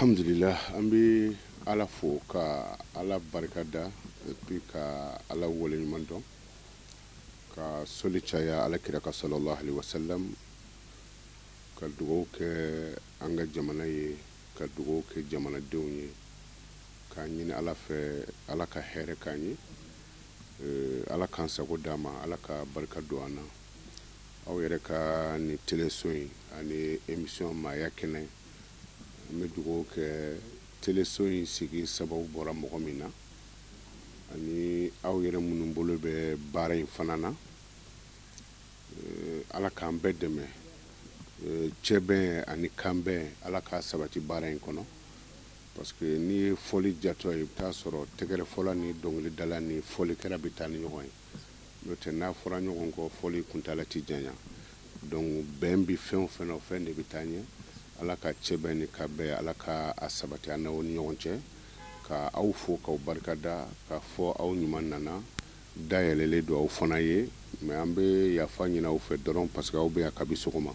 alhamdulila an bɛ ala fo ka ala barika da epi ka ala waleɲuman dɔn ka soli caya ala kira ka salallahu alaihi wasallam ka dugawu kɛ an ka jamana ye ka dugawu kɛ jamanadenw ye k'a ɲini ala fɛ ala ka hɛrɛ k'an ye eh, ala k'an sago d'a ma ala ka barika don an na aw yɛrɛ ka nin teleso in ani emisiyɔn maaya kɛnɛ An bɛ dugawu kɛ teleso in sigi sababu bɔra mɔgɔ min na ani aw yɛrɛ minnu bolo bɛ baara in fana na ala k'an bɛɛ dɛmɛ cɛ bɛ ani kanbɛn ala ka sabati baara in kɔnɔ parce que n'i ye fɔli jatɔ ye i bɛ'a sɔrɔ tɛgɛɛrɛ fɔlɔ ni dɔnkilidala ni fɔlikɛla bɛ taa ni ɲɔgɔn ye n'o tɛ n'a fɔra ɲɔgɔn kɔ fɔli kuntaala ti janya donc bɛn bi fɛn o fɛn na o fɛn de bɛ taa ɲɛ ala ka cɛ bɛn ni ka bɛn ala ka a sabati an n'aw ni ɲɔgɔn cɛ ka aw fo k'aw barika da k'a fɔ aw ɲuman nana dayɛlɛlen don aw fana ye mɛ an bɛ yafa ɲini aw fɛ dɔrɔn parce que aw bɛ yan kabi sɔgɔma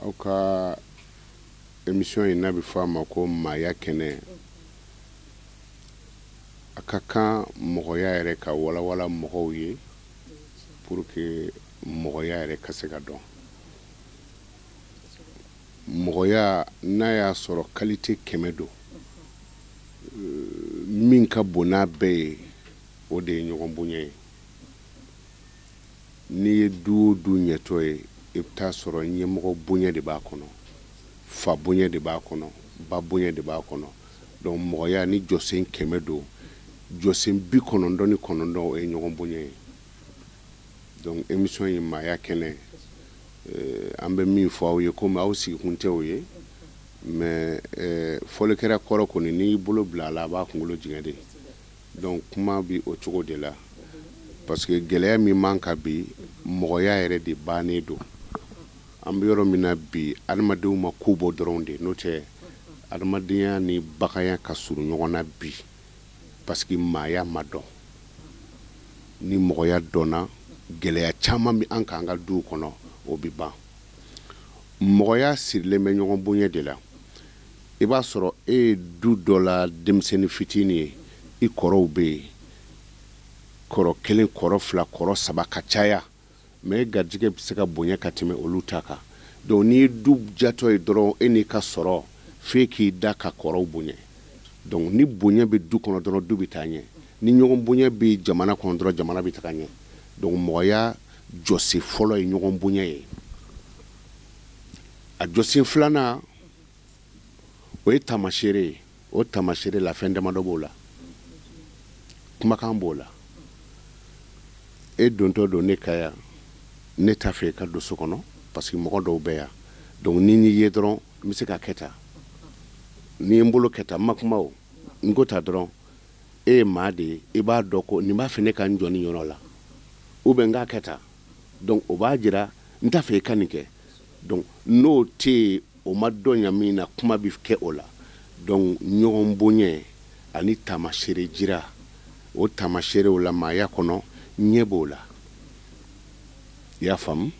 aw ka émission in n'a bɛ fɔ a ma ko maaya kɛnɛ a ka kan mɔgɔya yɛrɛ ka walawala mɔgɔw ye pour que mɔgɔya yɛrɛ ka se ka dɔn mɔgɔya n'a y'a sɔrɔ qualité kɛmɛ don min ka bon n'a bɛɛ ye o de ye ɲɔgɔn bonya ye N'i ye du o du ɲɛtɔ ye, i bɛ taa sɔrɔ ɲɛmɔgɔ bonya de b'a kɔnɔ, fa bonya de b'a kɔnɔ, ba bonya de b'a kɔnɔ. Donc mɔgɔya ni jɔsen kɛmɛ don, jɔsen bi kɔnɔntɔn ni kɔnɔntɔn o ye ɲɔgɔn bonya ye. Donc émission ye maaya kɛnɛ, euh, an bɛ min fɔ aw ye komi aw sigikun tɛ o ye, mais euh, fɔlikɛra kɔrɔ kɔni n'i y'i bolo bila a la, a b'a kunkolo jigɛn de. donc kuma bi o cogo de la parce que gɛlɛya min man ka bi mɔgɔya yɛrɛ de bannen don an bɛ yɔrɔ min na bi adamadenw ma ko bɔ dɔrɔn de n'o tɛ adamadenya ni baganya ka surun ɲɔgɔn na bi parce que maaya ma dɔn ni mɔgɔya dɔnna gɛlɛya caman bɛ an k'an ka duw kɔnɔ o bɛ ban mɔgɔya sirilen bɛ ɲɔgɔn bonya de la i b'a sɔrɔ e ye du dɔ la denmisɛnnin fitini ye i kɔrɔw bɛ yen kɔrɔ kelen kɔrɔ fila kɔrɔ saba ka caya mɛ e garijɛgɛ bɛ se ka bonya ka tɛmɛ olu ta kan donc n'i ye du jatɔ ye dɔrɔn e n'i ka sɔrɔ f'e k'i da ka kɔrɔw bonya donc ni bonya bɛ du kɔnɔ dɔrɔn du bɛ taa ɲɛ ni ɲɔgɔn bonya bɛ jamana kɔnɔ dɔrɔn jamana bɛ taga ɲɛ donc mɔgɔya jɔsen fɔlɔ ye ɲɔgɔn bonya ye a jɔsen filanan o ye taamasere ye o taamasere la fɛn damadɔ b'o la kumakan b'o la e dontɔ don ne ka yan ne t'a fɛ i ka don so kɔnɔ parce que mɔgɔ dɔw bɛ yan donc ni n'i ye dɔrɔn n bɛ se ka kɛ tan n'i ye n bolo kɛ tan n ma kuma o n ko ta dɔrɔn e ye maa de ye i b'a dɔn ko nin b'a fɛ ne ka n jɔ nin yɔrɔ la ou bien n k'a kɛ tan donc o b'a jira n t'a fɛ i ka nin kɛ donc n'o tɛ yen o ma dɔn ya min na kuma bɛ kɛ o la donc ɲɔgɔn bonya ani taamasere jira o taamaserew la maaya kɔnɔ ɲɛ b'o la i y'a faamu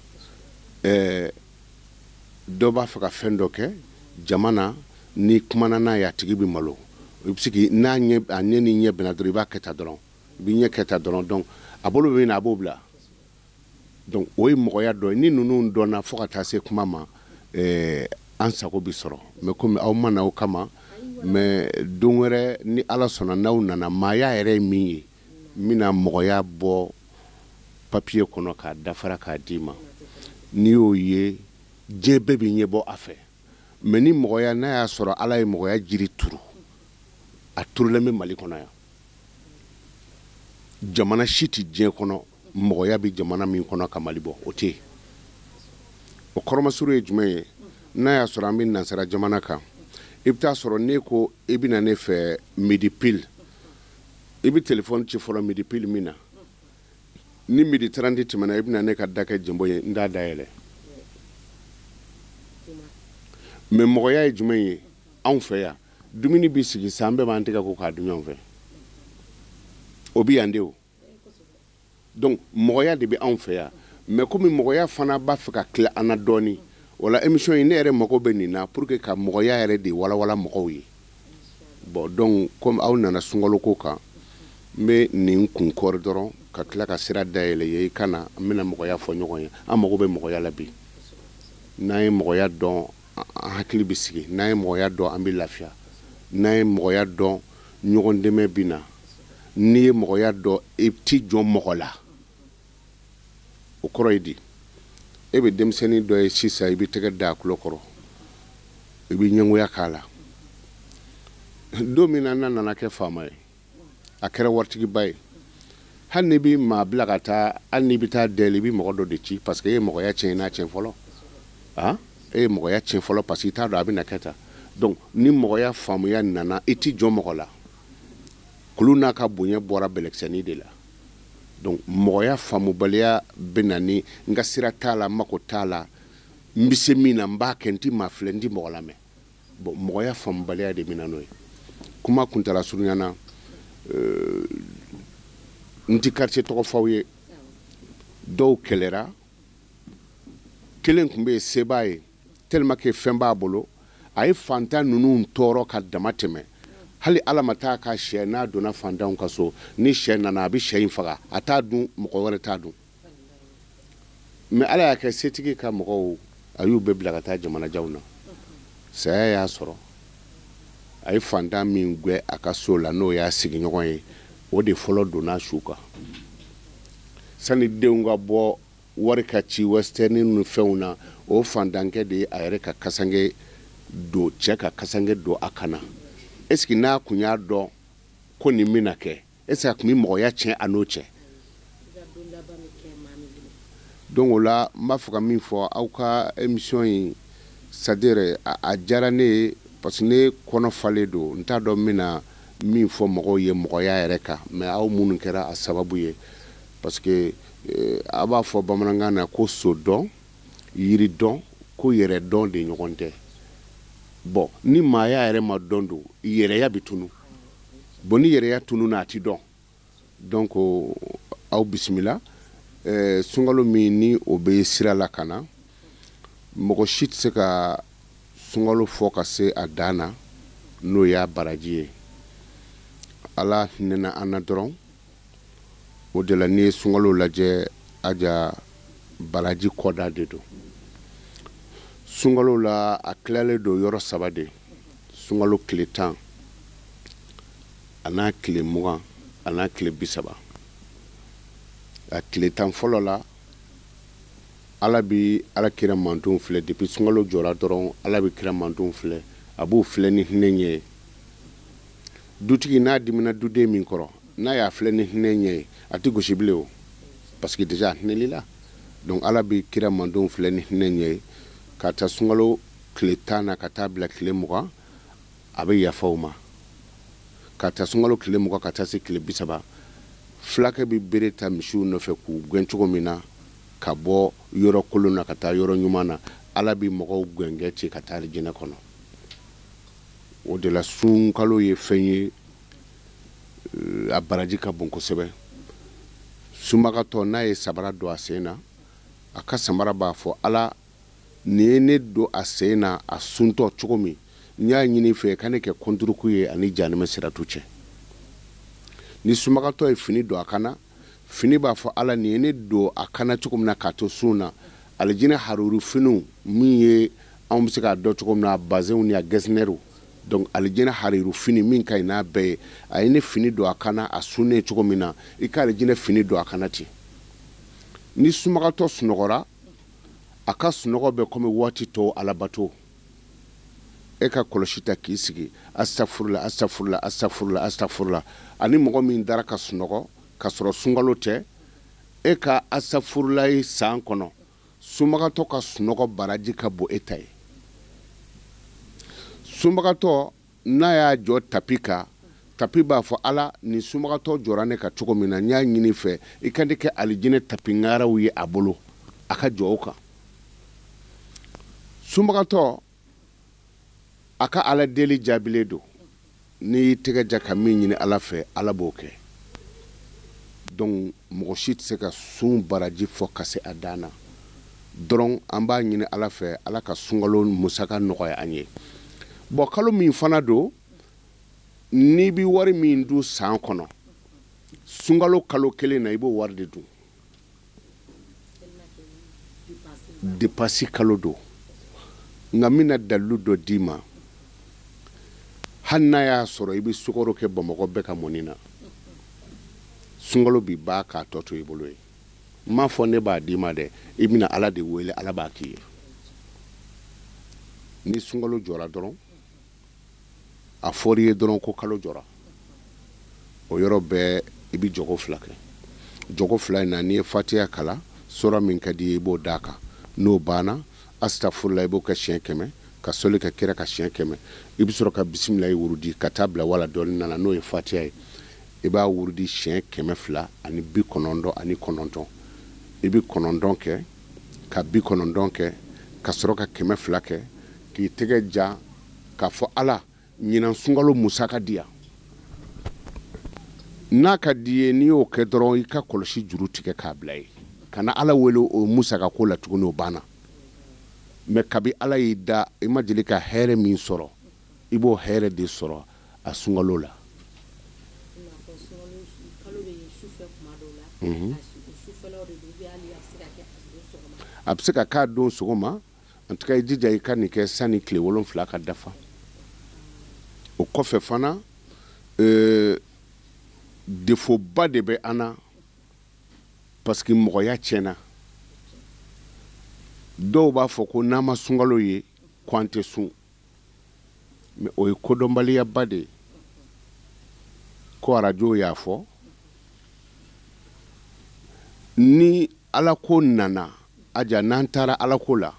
ɛɛ dɔ b'a fɛ ka fɛn dɔ kɛ jama na n'i kumana n'a ye a tigi bɛ malo i bɛ se k'i n'a ɲɛ a ɲɛ ni ɲɛ bɛnna dɔrɔn i b'a kɛ ta dɔrɔn u bɛ ɲɛ kɛta dɔrɔn donc a bolo bɛ min na a b'o bila donc o ye mɔgɔya dɔ ye ni ninnu dɔnna fo ka taa se kuma ma eh, an sago bɛ sɔrɔ mais komi aw ma na o kama mais don wɛrɛ ni ala sɔnna n'aw nana maaya yɛrɛ ye min ye n bɛna mɔgɔya bɔ papiye kɔnɔ k'a dafara k'a d'i ma n'i y'o ye diɲɛ bɛɛ bɛ ɲɛbɔ a fɛ mɛ ni mɔgɔya n'a y'a sɔrɔ ala ye mɔgɔya jiri turu a turulen bɛ mali kɔnɔ yan jamana si tɛ diɲɛ kɔnɔ mɔgɔya bɛ jamana min kɔnɔ ka mali bɔ o tɛ yen o kɔrɔmasuru ye jumɛn ye n'a y'a sɔrɔ an bɛ nansara jamana kan i bɛ taa sɔrɔ ne ko i bɛna ne fɛ midi pile i bɛ telefɔni ci fɔlɔ midi pile min na ni midi taranti tɛmɛna i bɛna ne ka da kɛ jɛnbɔ ye n t'a dayɛlɛ mɛ mɔgɔya ye jumɛn ye anw fɛ yan dumuni bɛ sigi san bɛɛ b'an tɛgɛ ko k'a dun ɲɔgɔn fɛ o bɛ yan de o donc mɔgɔya de bɛ anw fɛ yan mɛ komi mɔgɔya fana b'a fɛ ka tila an na dɔɔni o la emission in ne yɛrɛ mago bɛ nin na pour que ka mɔgɔya yɛrɛ de walawala mɔgɔw ye bon donc comme aw nana sunkalo ko kan n bɛ nin kun kɔri dɔrɔn ka tila ka sira dayɛlɛ ye i ka na an bɛna mɔgɔya fɔ ɲɔgɔn ye an mago bɛ mɔgɔya la bi n'an ye mɔgɔya dɔn an hakili bɛ sigi n'an ye mɔgɔya dɔn an bɛ lafiya n'an ye mɔgɔya dɔn ɲɔgɔn dɛmɛ bɛ na n'i ye mɔgɔya dɔn i ti jɔ mɔgɔ la o kɔrɔ ye di e bɛ denmisɛnnin dɔ ye sisan i bɛ tɛgɛ da a tulo kɔrɔ i bɛ ɲɛngoya k'a la don min na n'a nana kɛ faama ye a kɛra waritigiba ye hali n'i bɛ maa bila ka taa hali n'i bɛ taa dɛli i bɛ mɔgɔ dɔ de ci parce que e ye mɔgɔya tiɲɛ n'a tiɲɛ fɔlɔ ah e ye mɔgɔya tiɲɛ fɔlɔ parce que i t'a dɔn a bɛna kɛ tan donc ni mɔgɔya faamuya nana i ti jɔ mɔgɔ la kulu n'a ka bonya bɔra bɛlɛkisɛni de la donc mɔgɔya faamubaliya bɛ na ni n ka sira t'a la n mako t'a la n bɛ se min na n b'a kɛ n ti maa filɛ n ti mɔgɔ lamɛn bon mɔgɔya faamubaliya de bɛna n'o ye kuma kuntala surunyana euh, n ti quartier tɔgɔ f'aw ye dɔw kɛlɛra kelen tun bɛ yen sebaa ye tellement que fɛn b'a bolo a ye fantan ninnu tɔɔrɔ ka dama tɛmɛ hali ala ma taa ka sɛ n'a donna fantanw ka so ni sɛ nana a bɛ sɛ in faga a t'a dun mɔgɔ wɛrɛ t'a dun mɛ ala y'a kɛ setigi ka mɔgɔw a y'u bɛɛ bila ka taa jamanajanw na saya y'a sɔrɔ a ye fantan min gɛ a ka so la n'o y'a sigiɲɔgɔn ye o de fɔlɔ donna su kan sani denw ka bɔ wari ka ci wɛsitɛni ni fɛnw na o fantankɛ de ye a yɛrɛ ka kasange don cɛ ka kasange don a kana esiki n'a kun y'a dɔn ko nin bɛna kɛ e se ka tun bɛ mɔgɔya tiɲɛ a n'o cɛ donc o la n b'a fɛ ka min fɔ aw ka émission in c'est à dire a diyara ne ye parce que ne kɔnɔ falen don n t'a dɔn n bɛna min fɔ mɔgɔw ye mɔgɔya yɛrɛ kan mais aw minnu kɛra a sababu ye parce que eh, a b'a fɔ bamanankan na ko so dɔn yiri dɔn ko yɛrɛ dɔn de ɲɔgɔn tɛ bɔn ni maaya yɛrɛ ma dɔn don yɛrɛya bɛ tunu bon ni yɛrɛya tunun na a ti dɔn donc aw bisimila eh, sunkalo min ni o bɛ sira la ka na mɔgɔ si tɛ se ka sunkalo fɔ ka se a dan na n'o y'a baraji ye ala hinɛna an na dɔrɔn o de la n'i ye sunkalo lajɛ aja baraji kɔda de don sunkalo la a tilalen don yɔrɔ saba de sunkalo tile tan an'a tile mugan an'a tile bi saba a tile tan fɔlɔ la ala bi ala kira mantonw filɛ depuis sunkalo jɔra dɔrɔn ala bi kira mantonw filɛ a b'o filɛ ni hinɛ ɲɛ ye dutigi n'a dimina duden min kɔrɔ n'a y'a filɛ ni hinɛ ɲɛ ye a tɛ gosi bilen o parce que déjà a hinɛli la donc ala bi kira mantonw filɛ ni hinɛ ɲɛ ye ka ta sunkalo tile tan na ka taa bila tile mugan a bɛ yafa o ma ka taa sunkalo tile mugan ka taa se tile bi saba fulakɛ bɛ bere ta misiw nɔfɛ k'u gɛn cogo min na ka bɔ yɔrɔ kolon na ka taa yɔrɔ ɲuman na ala bɛ mɔgɔw gɛngɛ ci ka taa jinɛ kɔnɔ o de la sunkalo ye fɛn ye eh, a baraji ka bon kosɛbɛ sunbagatɔ n'a ye sabara don a sen na a ka samara b'a fɔ ala nin ye ne don a sen na a suntɔ cogo min n y'a ɲini fɛ ka ne kɛ kɔnturuku ye ani janɛmɛ siratu cɛ ni sumagatɔ ye fini don a kana fini b'a fɔ ala nin ye ne don a kana cogo min na k'a to sun na alijinɛ haruru finiw min ye anw bɛ se k'a dɔn cogo min na a bazenw ni a gɛsinɛriw donc alijinɛ hariru fini min ka ɲi n'a bɛɛ ye a ye ne fini don a kana a sunnen cogo min na i ka alijinɛ fini don a kana ten ni sumagatɔ sunɔgɔra a ka sunɔgɔ bɛ komi waati tɔw alabato e ka kɔlɔsi ta k'i sigi asafurula asafurula asafurula asafurula ani mɔgɔ min dara ka sunɔgɔ ka sɔrɔ sunkalo tɛ e ka asafurula ye san kɔnɔ sunbagatɔ ka sunɔgɔ baraji ka bon e ta ye sunbagatɔ n'a y'a jɔ tapi kan tapi b'a fɔ ala nin sumagatɔ jɔra ne ka cogo min na n y'a ɲini fɛ i ka ne kɛ alijinɛ tapi ŋaaraw ye a bolo a ka jɔ o kan sumagatɔ a ka ala deli jaabilen don n'i y'i tɛgɛ ja ka min ɲini ala fɛ ala b'o kɛ donc mɔgɔ si tɛ se ka sun baraji fɔ ka se a dan na dɔrɔn an b'a ɲini ala fɛ ala ka sunkalo musaka nɔgɔya an ye bɔn kalo min fana don n'i bɛ wari min dun san kɔnɔ sunkalo kalo kelen na i b'o wari de dun depasi kalo don nka n bɛna dalilu dɔ d'i ma hali n'a y'a sɔrɔ i bɛ sukaro kɛ bamakɔ bɛɛ ka mɔni na sunkalo bi ba k'a tɔ to i bolo ye n m'a fɔ ne b'a d'i ma dɛ i bɛna ala de wele ala b'a k'i ye ni sunkalo jɔra dɔrɔn a fɔr'i ye dɔrɔn ko kalo jɔra o yɔrɔ bɛɛ i bɛ jɔgo fila kɛ jɔgo fila in na n'i ye fatiya kala sora min ka di ye i b'o d'a kan n'o banna asitafurula i b'o kɛ siɲɛ kɛmɛ ka soli ka kira ka siɲɛ kɛmɛ i bɛ sɔrɔ ka bisimila i wurudi ka taa bila wala dɔɔni nana n'o ye fatiya ye i b'a wurudi siɲɛ kɛmɛ fila ani bi kɔnɔntɔn ani kɔnɔntɔn i bɛ kɔnɔntɔn kɛ ka bi kɔnɔntɔn kɛ ka sɔrɔ ka kɛmɛ fila kɛ k'i tɛgɛ ja k'a fɔ ala ɲinan sunkalo musaka di yan n'a ka di ye n'i y'o kɛ dɔrɔn i ka kɔlɔsi juru tigɛ k'a bila ye ka na ala wele o musaka ko la tuguni o banna mɛ kabi ala y'i da i ma deli ka hɛrɛ min sɔrɔ i b'o hɛrɛ de sɔrɔ a sunkalo la a bɛ se ka k'a don sɔgɔma an tɛ i jija i ka nin kɛ sanni tile wolonfila ka dafa o kɔfɛ fana euh, defoba de bɛ an na parce que mɔgɔya tiɲɛna dɔw b'a fɔ ko n'an ma sunkalo ye ko an tɛ sun mɛ o ye kodɔnbaliyaba de ye ko arajo y'a fɔ ni alako nana aja n'an taara alako la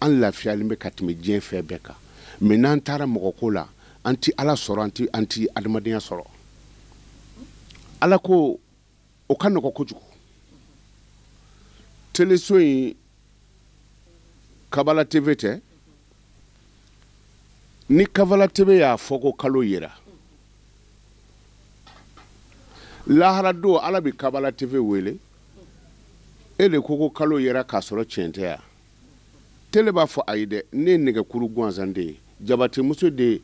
an lafiyalen bɛ ka tɛmɛ diɲɛ fɛn bɛɛ kan mɛ n'an taara mɔgɔko la an tɛ ala sɔrɔ an tɛ an tɛ adamadenya sɔrɔ ala ko o ka nɔgɔ kojugu teleso in kabala tv tɛ ni kabala tv y'a fɔ ko kalo yera lahara don ala bɛ kabala tv wele e de ko ko kalo yera k'a sɔrɔ tiɲɛ tɛ yan tele b'a fɔ ayi dɛ ne ye nɛgɛkuru gansan de ye jabatimuso de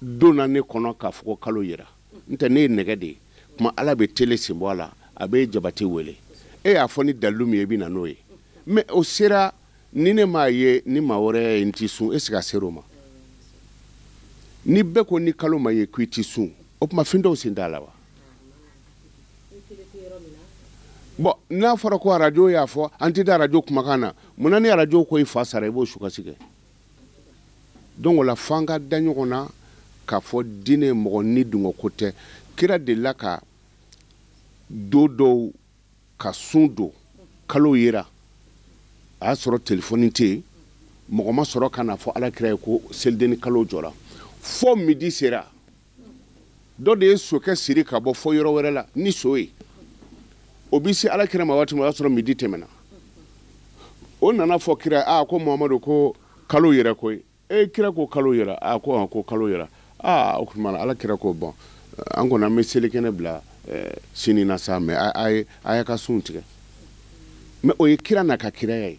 donna ne kɔnɔ k'a fɔ ko kalo yera n tɛ ne ye nɛgɛ de ye kuma ala bɛ tele sen bɔ a la a bɛ jabati wele e y'a fɔ ni dalu min ye i bɛ na n'o ye mɛ o sera ni ne m'a ye ni maa wɛrɛ ye n ti sun e sigi a sera o ma ni bɛɛ ko ni kalo ma ye ko i ti sun o tuma fin dɔw sen t'a la wa bɔn n'a fɔra ko arajo y'a fɔ an tɛ da arajo kumakan na mun na ni arajo ko i fa sara i b'o sukasi kɛ donc o la fo an ka da ɲɔgɔn na k'a fɔ diinɛ mɔgɔ ni dungɔ ko tɛ kira delila ka do dɔw ka sun don kalo yera a y'a sɔrɔ telefɔni tɛ yen mɔgɔ ma sɔrɔ ka na fɔ ala kira ye ko selideni kalo jɔra fɔ midi sera dɔ de ye sokɛ siri ka bɔ fɔ yɔrɔ wɛrɛ la ni so ye o bɛ se ala kira ma waati min o y'a sɔrɔ midi tɛmɛna o nana fɔ kira a ko mamadu ko kalo yɛrɛ ko ye e kira ko kalo yɛrɛ a ko ko kalo yɛrɛ aa o tuma ala kira ko bɔn an kɔni an bɛ selikɛnɛ bila eh, sini na sa mɛ a ye a y'a ka sun tigɛ mɛ o ye kira n'a ka kiraya ye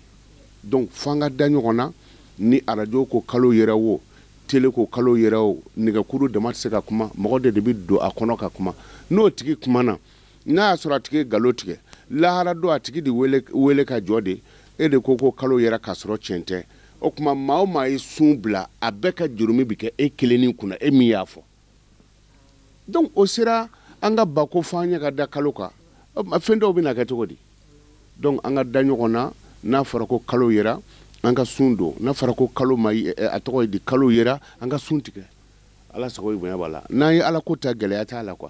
donc fo an ka da ɲɔgɔn na ni arajo ko kalo yɛrɛ wo tele ko kalo yɛrɛ o nɛgɛkuru dama tɛ se ka kuma mɔgɔ de de bɛ don a kɔnɔ ka kuma n'o tigi kuma na n'a y'a sɔrɔ a tigi galo tigɛ lahara don a tigi de wele ka jɔ de e de ko ko kalo yɛrɛ k'a sɔrɔ tiɲɛ tɛ o tuma maa o maa ye sun bila a bɛɛ ka jurumi bɛ kɛ e kelenni kunna e min y'a fɔ donc o sera an ka bako fɔ an ɲɛ ka da kalo kan fɛn dɔw bɛna kɛ cogo di donc an ka da ɲɔgɔn na n'a fɔra ko kalo yera an ka sun don n'a fɔra ko kalo ma eh, eh, a tɔgɔ ye di kalo yera an ka sun tigɛ ala sago bonya b'a la n'an ye ala ko ta gɛlɛya t'a la quoi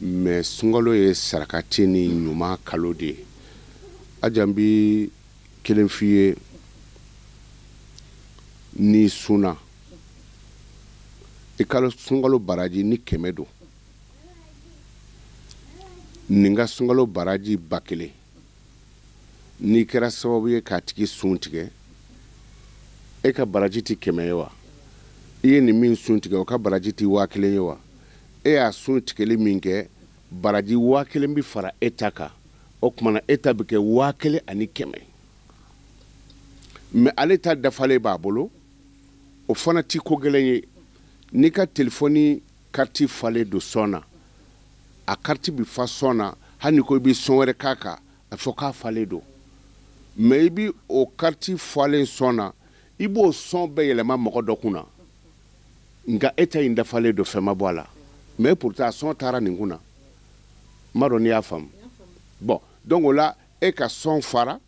mɛ sunkalo ye saraka tɛ ni ɲuman kalo de ye ajan bi kelen f'i ye n'i sunna i kalo sunkalo baraji ni kɛmɛ don nin ka sunkalo baraji ba kelen n'i kɛra sababu ye k'a tigi sun tigɛ e ka baraji tɛ kɛmɛ ye wa i ye nin min sun tigɛ o ka baraji tɛ waa kelen ye wa e y'a sun tigɛli min kɛ baraji waa kelen bɛ fara e ta kan o tumana e ta bɛ kɛ waa kelen ani kɛmɛ mɛ ale ta dafalen b'a bolo o fana ti ko gɛlɛn ye n'i ka telefɔni kariti falen don sɔn na a kariti bɛ fa sɔn na hali ni ko i bɛ sɔn wɛrɛ k'a kan a fɔ k'a falen don mɛ i bɛ o kariti falen sɔn na i b'o sɔn bɛɛ yɛlɛma mɔgɔ dɔ kun na nka e ta in dafalen don fɛn ma bɔ a la mais pourtant sɔn taara nin kun na n b'a dɔn n'i y'a faamu bon donc o la e ka sɔn fara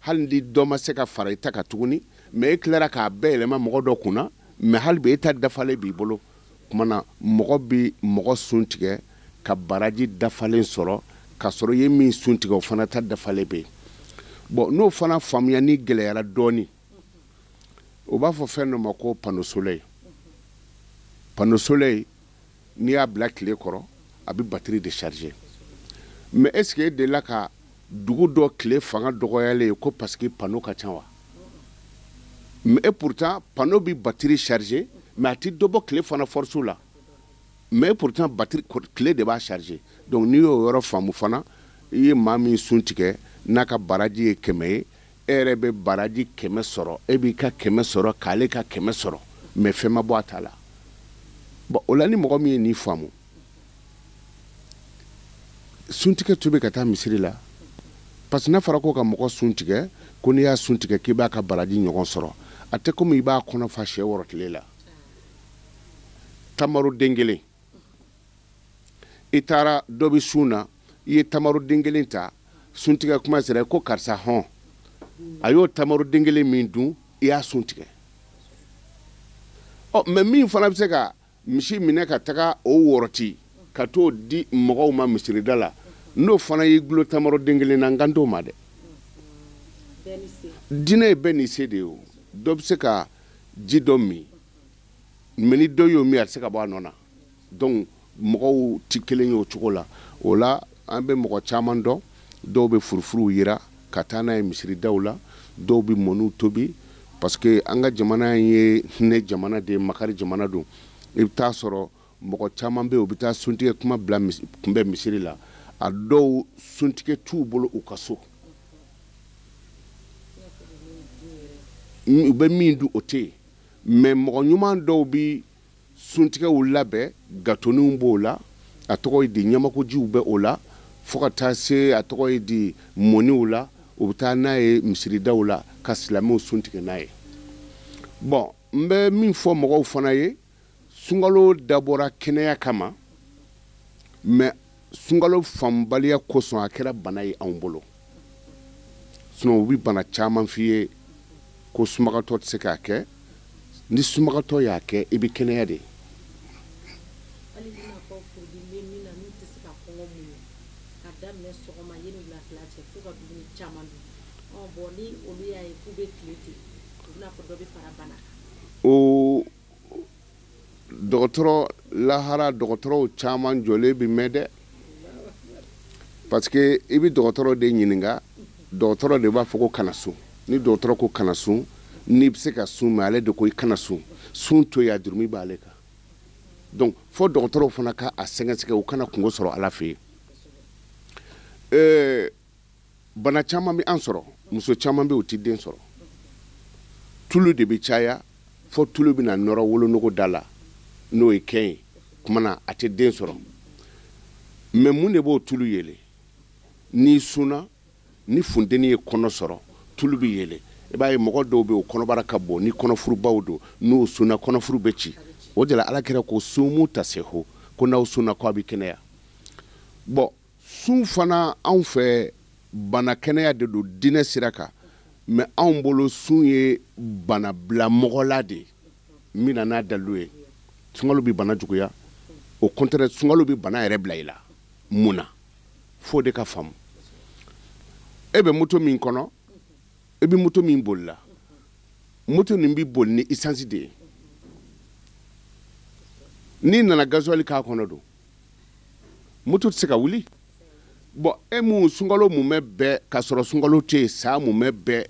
hali ni dɔ ma se ka fara i ta ka tuguni mais e tilara k'a bɛɛ yɛlɛma mɔgɔ dɔ kun na mais hali bi e ta dafalen b'i bolo kuma na mɔgɔ bɛ mɔgɔ sun tigɛ ka baraji dafalen sɔrɔ ka sɔrɔ i ye min sun tigɛ o fana ta dafalen bɛ yen bon n'o fana faamuyani gɛlɛyara dɔɔnin u b'a fɔ fɛn dɔ ma ko panneau soleil panneau soleil n'i y'a bila tile kɔrɔ a bɛ batiri de charger mais est ce que e delila ka dugu dɔ tile fanga dɔgɔyalen ye ko parce que panneau ka ca wa mais et pourtant panneau bɛ batiri charger mais a tɛ dɔ bɔ tile fana force la mais pourtant batiri tile de b'a charger donc n'i y'o yɔrɔ faamu fana i ye maa min sun tigɛ n'a ka baraji ye kɛmɛ ye e yɛrɛ bɛ baraji kɛmɛ sɔrɔ e b'i ka kɛmɛ sɔrɔ k'ale ka kɛmɛ sɔrɔ mɛ fɛn ma bɔ a ta la bɔn o la ni mɔgɔ min ye nin faamu suntigɛ to bɛ ka taa misiri la parce que n'a fɔra ko ka mɔgɔ sun tigɛ ko n'i y'a sun tigɛ k'i b'a ka baraji ɲɔgɔn sɔrɔ a tɛ komi i b'a kɔnɔ fa sɛ wɔrɔ tile la tamaro den kelen i taara dɔ bɛ sun na i ye tamaro den kelen ta sun tigɛ kuma sera ko karisa hɔn a y'o tamaro den kelen min dun i y'a sun tigɛ ɔ mɛ min fana bɛ se ka misi minɛ ka taga o wɔrɔti ka t'o di mɔgɔw ma misirida la n'o fana y'i gulo tamaro den kelen na n kan t'o ma dɛ diinɛ ye bɛɛ n'i se de ye o dɔ bɛ se ka ji dɔ min mɛ ni dɔ y'o min a tɛ se ka bɔ a nɔ na donc mɔgɔw ti kelen ye o cogo la o la an bɛ mɔgɔ caman dɔn dɔw bɛ furufuruw yira ka taa n'a ye misiridaw la dɔw bɛ mɔniw tobi parce que an ka jamana in ye hinɛ jamana de ye makari jamana don i bɛ taa sɔrɔ mɔgɔ caman bɛ yen u bɛ taa suntigɛ kuma bila kunbɛ misiri la a dɔw suntigɛ t'u bolo u ka so u bɛ min dun o tɛ yen mɛ mɔgɔ ɲuman dɔw bɛ suntigɛw labɛn gatoniw b'o la a tɔgɔ ye di ɲamakojiw bɛ o la fo ka taa se a tɔgɔ ye di mɔniw la u bɛ taa n'a ye misiridaw la ka silamɛw suntigɛ n'a ye bɔn n bɛ min fɔ mɔgɔw fana ye sunkalo dabɔra kɛnɛya kama mɛ sunkalo fanbaliya kosɔn a kɛra bana ye anw bolo sinɔn u bi bana caman f'i ye ko sumagatɔ tɛ se k'a kɛ ni sumagatɔ y'a kɛ i bɛ kɛnɛya de o dɔgɔtɔrɔ lahara dɔgɔtɔrɔw caman jɔlen bɛ mɛn dɛ parce que i bɛ dɔgɔtɔrɔ de ɲininka dɔgɔtɔrɔ de b'a fɔ ko kana sun ni dɔgɔtɔrɔ ko kana sun n'i bɛ se ka sun mɛ ale de ko i kana sun sun to yen a jurumi b'ale kan donc fɔ dɔgɔtɔrɔw fana ka a sɛgɛsɛgɛ u kana kungo sɔrɔ ala fɛ yen. Euh, bana caman bɛ an sɔrɔ muso caman bɛ u tɛ den sɔrɔ tulu de bɛ caya fɔ tulu bɛna nɔrɔ wolonogo da la n'o ye kɛn ye kumana a tɛ den sɔrɔ mɛ mun de b'o tulu yele n'i sunna ni funteni ye kɔnɔ sɔrɔ tulu bɛ yele i b'a ye mɔgɔ dɔw bɛ o kɔnɔbara ka bon ni kɔnɔfurubaw don n'u sunna kɔnɔfuru bɛ ci o de la ala kɛra ko sumu ta se ho ko n'aw sunna ko a bɛ kɛnɛya bɔn su fana anw fɛ bana kɛnɛya de don diinɛ sira kan mɛ anw bolo sun ye bana bila mɔgɔla de ye min na n'a dalilu ye sunkalo bɛ bana juguya o kɔntɛrɛ sunkalo bɛ bana yɛrɛ bila i la mun na fo de ka faamu e bɛ moto min kɔnɔ e bɛ moto min bolila moto nin bɛ boli ni isansi de ye n'i nana gazuwali k'a kɔnɔ don moto tɛ se ka wuli bɔn e mun sunkalo mumɛ bɛɛ k'a sɔrɔ sunkalo tɛ yen saa mumɛ bɛɛ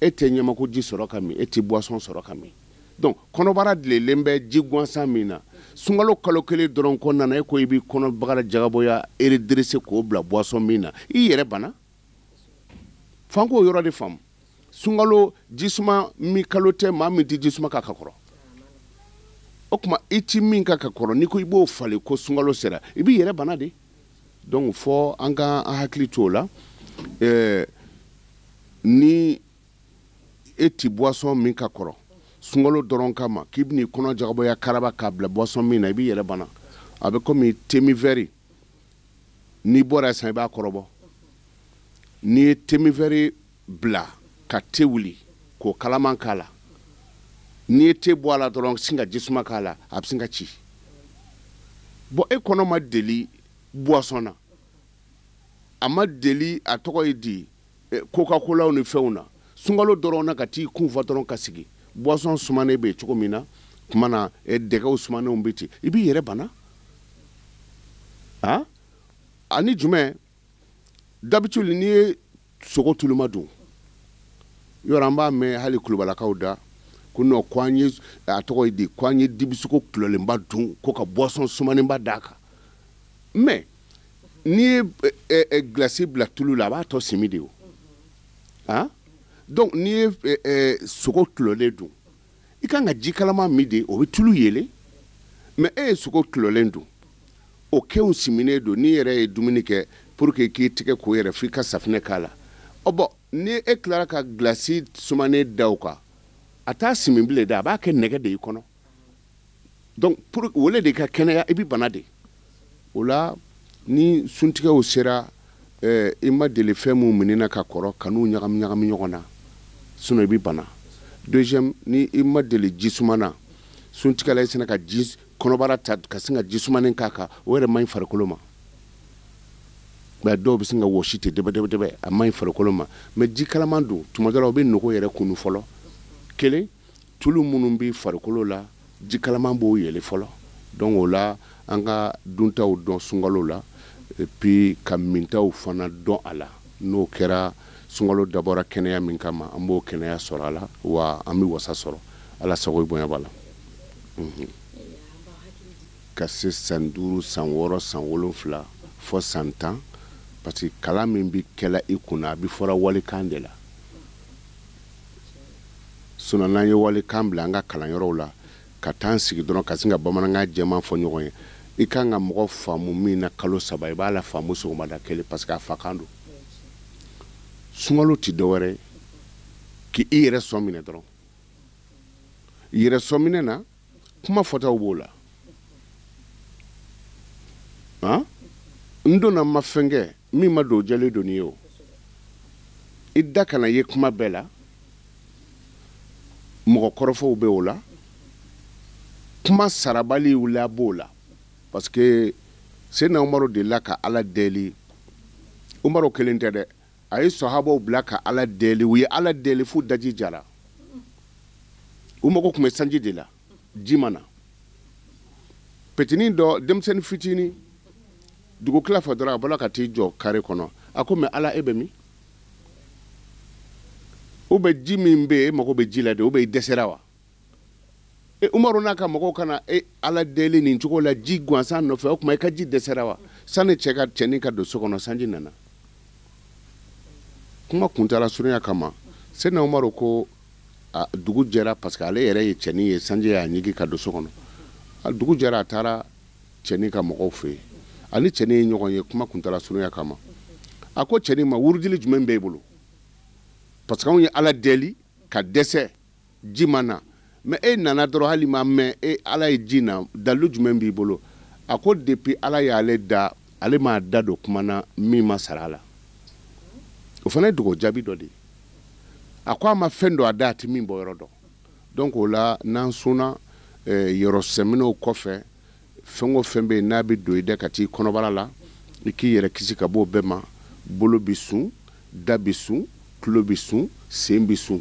e tɛ ɲɛmakoji sɔrɔ ka min e tɛ buwasɔn sɔrɔ ka min donc kɔnɔbara dilelen bɛ ji gansan min na sunkalo kalo kelen dɔrɔn kɔnɔna na e ko i b'i kɔnɔbara jagabɔya eredirese k'o bila buwasɔn min na i yɛrɛ bana f'an k'o yɔrɔ de faamu sunkalo jisuma min kalo tɛ maa min tɛ jisuma k'a ka kɔrɔ o tuma i ti min ka ka kɔrɔ n'i ko i b'o falen ko sunkalo sera i b'i yɛrɛ bana de donc fɔ an ka an hakili to o la ɛɛ ni e ti boisson min ka kɔrɔ sunkalo dɔrɔn kama k'i bɛn'i kɔnɔ jagabɔya karaba k'a bila boisson min na i b'i yɛrɛ bana a bɛ komi temi vɛri n'i bɔra sisan i b'a kɔrɔbɔ n'i ye temi vɛri bila ka te wuli k'o kalaman k'a la n'i ye te bɔ a la dɔrɔn sin ka jisuma k'a la a bɛ sin ka ci bɔn e kɔnɔ ma deli buwasɔn na a ma deli a tɔgɔ ye di eh, kokakolaw ni fɛnw na sunkalo dɔrɔn na ka t'i kunfa dɔrɔn ka sigi buwasɔn sumanen bɛ cogo min na tuma na eh, dɛgɛw sumanenw bɛ ten i b'i yɛrɛ bana a ani jumɛn dabitu n'i ye sogo tuluma dun yɔrɔ an b'a mɛn hali kulubalakaw da ko nɔ ko an ye a tɔgɔ ye di ko an ye dibisuko kulɔlenba dun ko ka bɔsɔn sumanenba d'a kan mɛ n'i ye eh, eh, eh, gilasi bila tulu la a b'a tɔ simi de o ah? donc n'i ye sogo tulɔlen dun i kan ka ji kalama min de o bɛ tulu yele mɛ e ye sogo tulɔlen dun o kew siminen don n'i yɛrɛ ye dumuni kɛ pour que k'i tɛgɛ ko yɛrɛ f'i ka safinɛ k'a la ɔ bɔn ni e tilara ka gilasi sumanen da o kan a t'a simin bilen dɛ a b'a kɛ nɛgɛ de i kɔnɔ donc pour wele de ka kɛnɛya i bi bana de o la ni suntigɛw sera eh, i ma deli fɛn minnu minɛna ka kɔrɔ kan'u ɲagami ɲagami ɲɔgɔn na sinɔ i bi bana deuxième ni i ma deli jisuma na suntigɛla i sina ka ji kɔnɔbara ta ka sin ka jisumanen k'a kan o yɛrɛ man ɲi farikolo ma nka dɔw bɛ sin ka wɔsi ten dɛbɛdɛbɛdɛbɛ a man ɲi farikolo ma mɛ ji kalaman don tuma dɔ la o bɛ nogo yɛrɛ kunu fɔlɔ kelen tulu minnu bɛ farikolo la ji kalaman b'o yɛlɛ fɔlɔ donc o la an ka duntaw dɔn sunkalo la et puis ka mintaw fana dɔn a la n'o kɛra sunkalo dabɔra kɛnɛya min kama an b'o kɛnɛya sɔrɔ a la wa an bɛ wasa sɔrɔ ala sago bonya b'a la mhm. ka se san duuru san wɔɔrɔ san wolonfila fɔ san tan parce que kalan min bɛ kɛla i kunna a bɛ fɔra walikan de la sona n'an ye wali kan bila an ka kalanyɔrɔw la ka taa an sigi dɔrɔn ka sin ka bamanankan jɛman fɔ ɲɔgɔn ye i kan ka mɔgɔ faamu min na kalo saba i b'a la faamu sɔgɔmada kelen parce que a fa kan don sunkalo tɛ dɔwɛrɛ ye k'i i yɛrɛ sɔn minɛ dɔrɔn yɛrɛ sɔn minɛ na kuma fɔtaw b'o la n donna ma fɛn kɛ min ma don jɛlen don ni ye o i da kana ye kuma bɛɛ la mɔgɔ kɔrɔfɔw bɛ o la kuma sarabaliw la b'o la parce que sena umaru delila ka ala deli umaru kelen tɛ dɛ a ye sɔhabaw bila ka ala deli u ye ala deli f'u daji jara u mago tun bɛ sanji de la ji ma na petinin dɔ denmisɛnnin fitinin dugu tila fɛ dɔrɔn a bɔra ka t'i jɔ kare kɔnɔ a ko mɛ ala e bɛ min u bɛ ji min bɛ e mago bɛ ji la de u bɛ i dɛsɛra wa e umaru n'a ka mɔgɔw kana e ala deli nin cogo la ji gansan nɔfɛ o tuma i ka ji dɛsɛra wa sani cɛ ka cɛnin ka don so kɔnɔ sanji nana kuma kuntala surunya kama sena umaru ko dugu jɛra parce que ale yɛrɛ ye cɛnin ye sanji y'a ɲigi ka don so kɔnɔ a dugu jɛra a taara cɛnin ka mɔgɔw fɛ yen ani cɛnin ye ɲɔgɔn ye kuma kuntala surunya kama a ko cɛnin ma wurudili jumɛn b'e bolo parce que anw ye ala deli ka dɛsɛ ji ma na mɛ e nana dɔrɔn hali ma mɛn e ala ye ji na dalu jumɛn b'i bolo a ko depuis ala y'ale da ale m'a da don kuma na min ma sara a la o fana ye dogo jaabi dɔ de ye a ko a ma fɛn don a da a tɛ min bɔ yɔrɔ dɔn donc o la n'an sɔnna eh, yɔrɔ sɛminɛw kɔfɛ fɛn o fɛn bɛ yen n'a bɛ don i da ka t'i kɔnɔbara la i k'i yɛrɛ kisi ka bɔ o bɛɛ ma bolo bɛ sun da bɛ sun tulo bɛ sun sen bɛ sun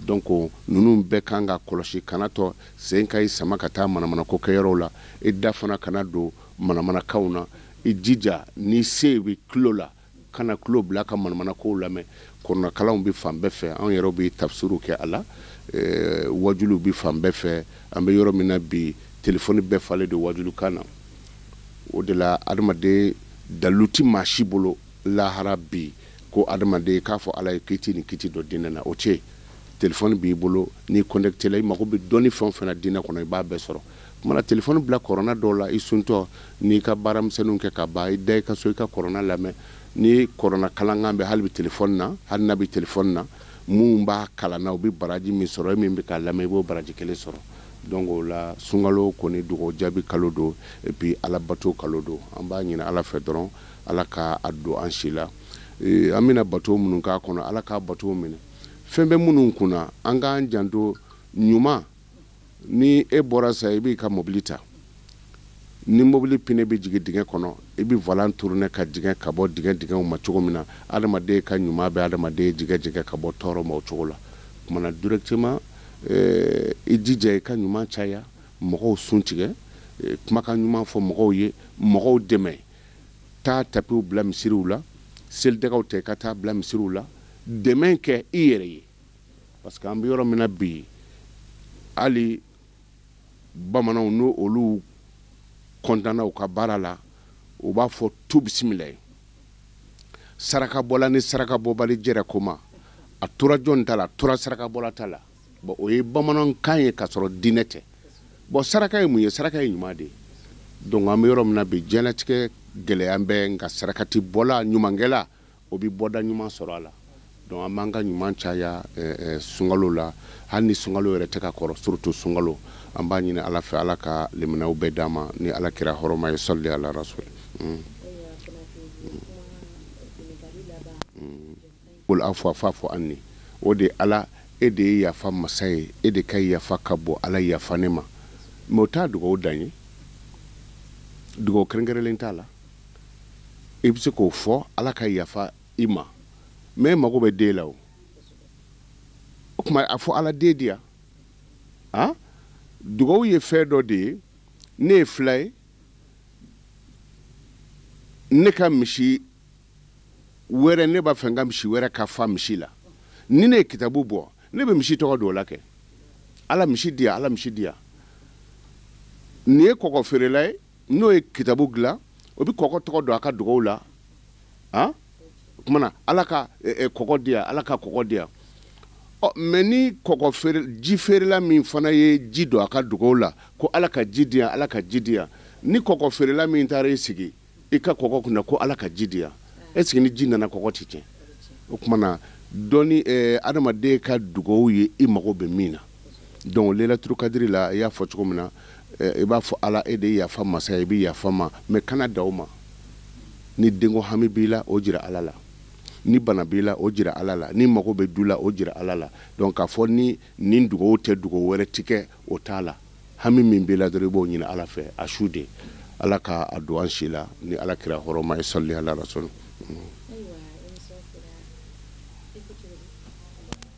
donc ninnu bɛɛ kan ka kɔlɔsi kana tɔ sen ka i sama ka taa manamanako kɛ yɔrɔw la i da fana kana don manamanakaw na i jija n'i se bɛ tulo la kana tulo bila ka manamana kow lamɛn kɔrɔnakalanw bɛ fan bɛɛ fɛ anw yɛrɛw bɛ tafsiriw kɛ a la eh, wajuliw bɛ fan bɛɛ fɛ an bɛ yɔrɔ min na bi telefɔni bɛɛ falen don wajulikan na o de la adamaden dalilu ti maa si bolo lahara bi ko adamaden k'a fɔ ala ye kiti ni kiti dɔ diinɛ na o tɛ yen telefɔni b'i bolo n'i kɔnɛkite la i mago bɛ dɔnni fɛn o fɛn na diinɛ kɔnɔ i b'a bɛɛ sɔrɔ kumana telefɔni bila kɔrɔna dɔw la i suntɔ n'i ka baaramisɛnninw kɛ ka ban i da i ka so i ka kɔrɔna lamɛn ni kɔrɔna kalankan bɛ hali bi telefɔni na hali na bi telefɔni na minnu b'a kalan na u bɛ baraji min sɔrɔ e min bɛ k'a lamɛn i b'o baraji kelen sɔrɔ donc o la sunkalo kɔni dugawu jaabi kalo don et puis ala bato kalo don an b'a ɲini ala fɛ dɔrɔn ala ka a don an si la e, an bɛna bato minnu k'a kɔnɔ ala k'a bato minɛ fɛn bɛ minnu kunna an k'an janto ɲuman ni e bɔra sa i b'i ka mobili ta ni mobili pine bɛ jigin dingɛ kɔnɔ i bɛ valan turunɛ ka jigin ka bɔ dingɛ dingɛw ma cogo min na adamaden ka ɲuman bɛ adamaden jigɛ jigɛ ka bɔ tɔɔrɔ ma o cogo la kumana directement eh, i jija i ka ɲuman caya mɔgɔw sun tigɛ eh, kumakan ɲuman fɔ mɔgɔw ye mɔgɔw dɛmɛ taa tapiw bila misiriw la selidagaw tɛ ka taa bila misiriw la dɛmɛ kɛ i yɛrɛ ye parce que an bɛ yɔrɔ min na bi hali bamananw n'o olu kɔntanna u ka baara la u b'a fɔ tu bisimila ye sarakabɔla ni sarakabɔbali jɛrɛ koma a tora jɔn ta la a tora sarakabɔla ta la bon o ye bamanankan ye k'a sɔrɔ diinɛ tɛ bon saraka ye mun ye saraka ye ɲuman de ye donc an bɛ yɔrɔ min na bi diɲɛlatigɛ gɛlɛya bɛ nka sarakati bɔla ɲumankɛla o bɛ bɔda ɲuman sɔrɔ a la donc an b'an ka ɲuman caya eh, eh, sunkalo la hali ni sunkalo yɛrɛ tɛ ka kɔrɔ surtout sunkalo an b'a ɲini ala fɛ ala ka leminɛw bɛɛ d'an ma ni ala kira hɔrɔma ye sɔli ala rasul mm. qul afwa fa'fu anni o de ala e de ye yafa masa ye e de ka yafa ka bɔ ala yafa ne ma mɛ o t'a dugawu dan ye dugawu kɛrɛnkɛrɛnlen t'a la i bɛ se k'o fɔ ala ka yafa i ma mɛ e mago bɛ den la o o tuma a fɔ ala den di yan a dugawu ye fɛn dɔ de ye ne ye fila ye ne ka misi wɛrɛ ne b'a fɛ n ka misi wɛrɛ ka fa misi la ni ne ye kitabu bɔ ne bɛ misi tɔgɔ don o la kɛ ala misi di yan ala misi di yan nin ye kɔkɔ feerela ye n'o ye kitabu dilan o bɛ kɔkɔ tɔgɔ don a ka dugaw la han o tumana ala ka eh, eh, kɔkɔ di yan ala ka kɔkɔ di yan ɔ mɛ ni kɔkɔ feere ji feerela min fana ye ji don a ka dugaw la ko ala ka ji di yan ala ka ji di yan ni kɔkɔ feerela min taara i sigi i ka kɔkɔ kunna ko ala ka ji di yan est ce que ni ji nana kɔkɔ tɛ tiɲɛ o tumana dɔnni eh, adamaden ka dugaw ye i mago bɛ min na donc lelatul kadiri la i y'a fɔ cogo min na eh, i b'a fɔ ala e de ye yafa masa ye i bɛ yafa ma mɛ kana da o ma ni denko hami b'i la o jira ala la ni bana b'i la o jira ala la ni mago bɛ du la o jira ala la donc k'a fɔ ni nin dugawu tɛ dugawu wɛrɛ ti kɛ o t'a la hami min b'i la dɔrɔn i b'o ɲini ala fɛ a su de ala ka a don an si la ni ala kira hɔrɔma ye sali ala rasulu